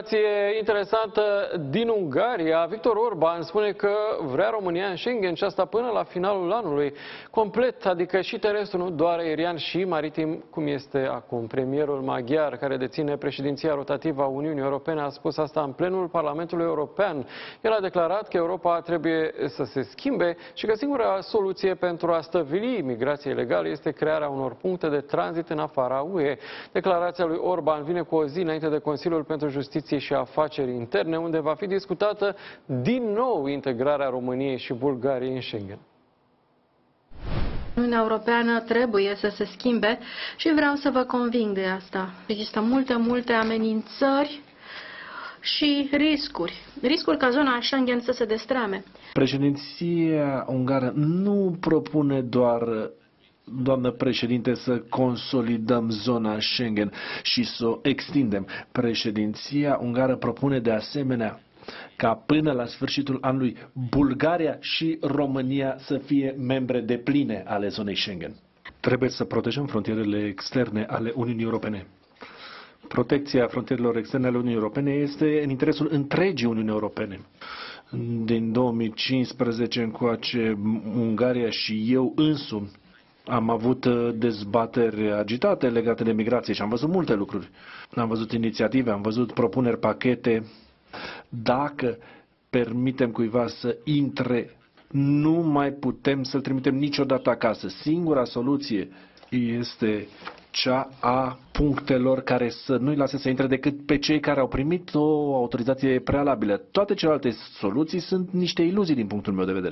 declarație interesantă din Ungaria. Victor Orban spune că vrea România în Schengen și asta până la finalul anului. Complet, adică și terestul, nu doar aerian și maritim, cum este acum. Premierul maghiar, care deține președinția rotativă a Uniunii Europene, a spus asta în plenul Parlamentului European. El a declarat că Europa trebuie să se schimbe și că singura soluție pentru a stăvili imigrația ilegală este crearea unor puncte de tranzit în afara UE. Declarația lui Orban vine cu o zi înainte de Consiliul pentru Justiție și Afaceri Interne, unde va fi discutată din nou integrarea României și Bulgariei în Schengen. Uniunea Europeană trebuie să se schimbe și vreau să vă conving de asta. Există multe, multe amenințări și riscuri. Riscuri ca zona Schengen să se destrame. Președinția ungară nu propune doar doamnă președinte, să consolidăm zona Schengen și să o extindem. Președinția ungară propune de asemenea ca până la sfârșitul anului Bulgaria și România să fie membre de pline ale zonei Schengen. Trebuie să protejăm frontierele externe ale Uniunii Europene. Protecția frontierelor externe ale Uniunii Europene este în interesul întregii Uniunii Europene. Din 2015 încoace, Ungaria și eu însumi am avut uh, dezbateri agitate legate de migrație și am văzut multe lucruri. Am văzut inițiative, am văzut propuneri, pachete. Dacă permitem cuiva să intre, nu mai putem să-l trimitem niciodată acasă. Singura soluție este cea a punctelor care să nu-i lase să intre decât pe cei care au primit o autorizație prealabilă. Toate celelalte soluții sunt niște iluzii din punctul meu de vedere.